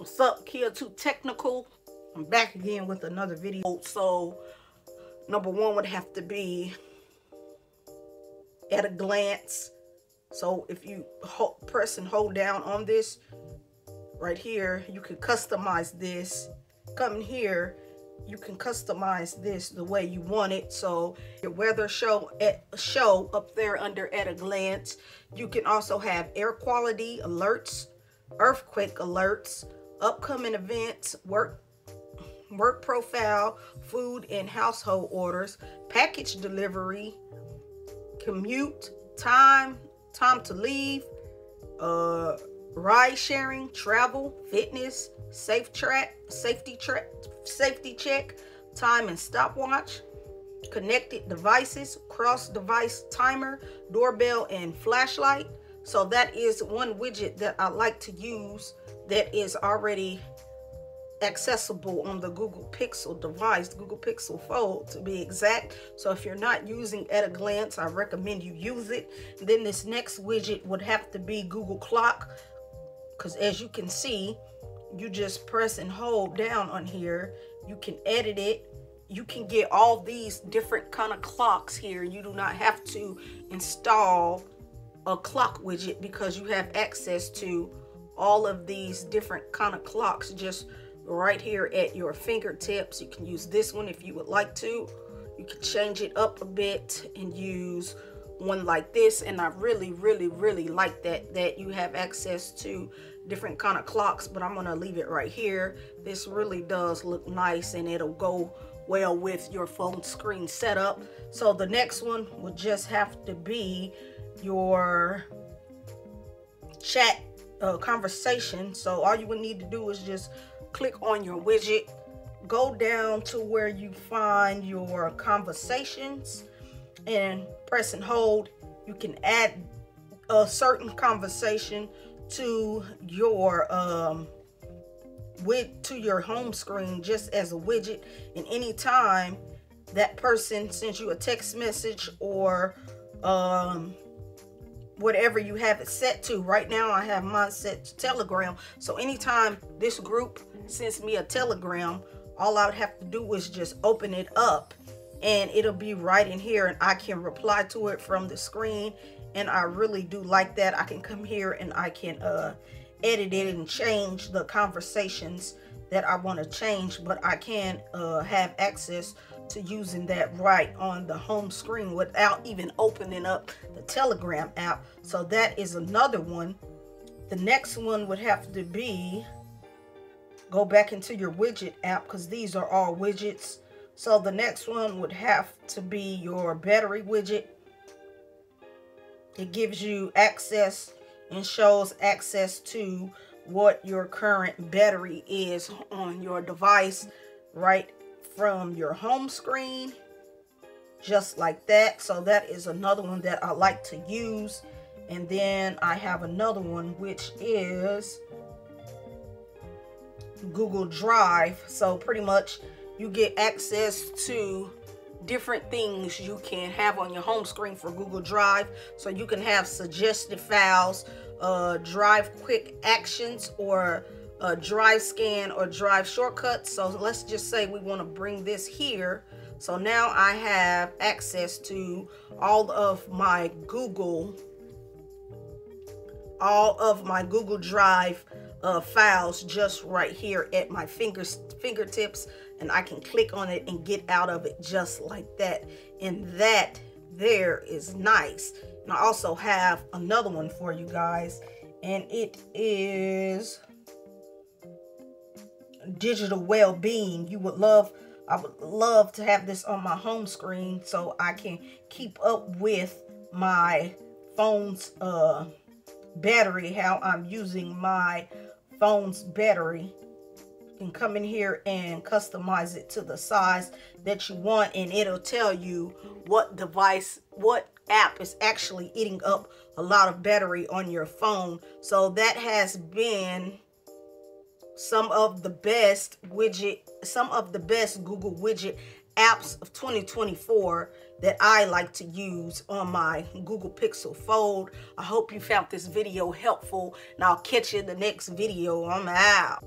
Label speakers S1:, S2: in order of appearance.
S1: What's up, Keiah 2 Technical? I'm back again with another video. So, number one would have to be at a glance. So, if you hold, press and hold down on this right here, you can customize this. Come here, you can customize this the way you want it. So, your weather show at show up there under at a glance. You can also have air quality alerts, earthquake alerts, upcoming events, work work profile, food and household orders, package delivery, commute, time, time to leave, uh, ride sharing, travel, fitness, safe track, safety track, safety check, time and stopwatch, connected devices, cross device timer, doorbell and flashlight. So that is one widget that I like to use that is already accessible on the Google Pixel device, Google Pixel Fold to be exact. So if you're not using at a glance, I recommend you use it. Then this next widget would have to be Google Clock because as you can see, you just press and hold down on here. You can edit it. You can get all these different kind of clocks here. You do not have to install a clock widget because you have access to all of these different kind of clocks just right here at your fingertips. You can use this one if you would like to. You can change it up a bit and use one like this and I really really really like that that you have access to different kind of clocks but I'm gonna leave it right here this really does look nice and it'll go well with your phone screen setup so the next one would just have to be your chat uh, conversation. So all you would need to do is just click on your widget, go down to where you find your conversations and press and hold. You can add a certain conversation to your um, with to your home screen just as a widget and anytime that person sends you a text message or um, whatever you have it set to. Right now I have mine set to Telegram. So anytime this group sends me a Telegram, all I would have to do is just open it up and it'll be right in here and I can reply to it from the screen. And I really do like that. I can come here and I can uh, edit it and change the conversations that I want to change, but I can uh, have access to using that right on the home screen without even opening up the Telegram app. So that is another one. The next one would have to be go back into your widget app because these are all widgets. So the next one would have to be your battery widget. It gives you access and shows access to what your current battery is on your device right from your home screen just like that. So that is another one that I like to use. And then I have another one which is Google Drive. So pretty much you get access to different things you can have on your home screen for Google Drive. So you can have suggested files uh, drive quick actions or a drive scan or drive shortcut. So let's just say we want to bring this here. So now I have access to all of my Google, all of my Google Drive uh, files just right here at my fingers, fingertips. And I can click on it and get out of it just like that. And that there is nice. And I also have another one for you guys. And it is digital well-being. You would love, I would love to have this on my home screen so I can keep up with my phone's uh, battery, how I'm using my phone's battery. You can come in here and customize it to the size that you want and it'll tell you what device, what app is actually eating up a lot of battery on your phone. So that has been some of the best widget, some of the best Google widget apps of 2024 that I like to use on my Google Pixel Fold. I hope you found this video helpful and I'll catch you in the next video. I'm out.